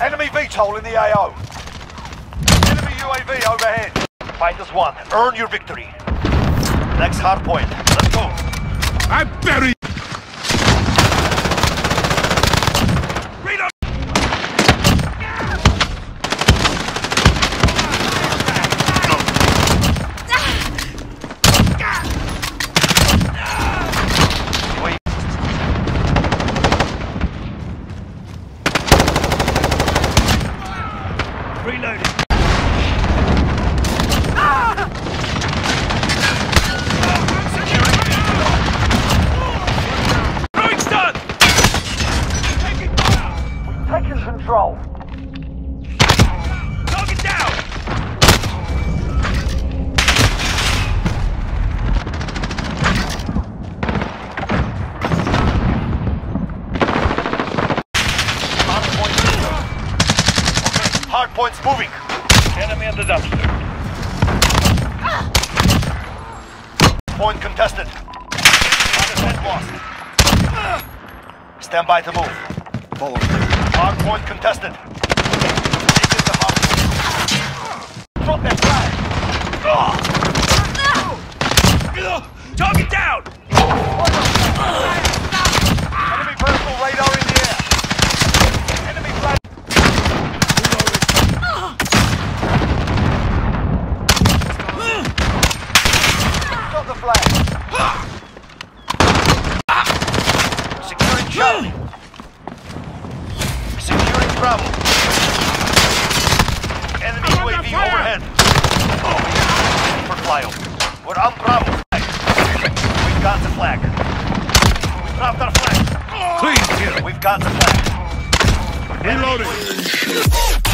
Enemy VTOL in the AO. Enemy UAV overhead. Minus one. Earn your victory. Next hard point. Let's go. I'm bury Reloading. Ah! Throwing stun! Taking control. Target down! Hard point. Okay, hard points moving. Enemy in the dumpster. Point contested. Target lost. Stand by to move. Follow. Hard point contested. Take it to hard point. Drop that flag. Target down! Enemy personal radar in the air. Enemy flag. Drop the flag. Securing Charlie. Securing Bravo. Enemy UAV overhead. For flyover. We're on Bravo. We've got the flag. Drop our flag. Clean kill! We've got the flag. Reloading!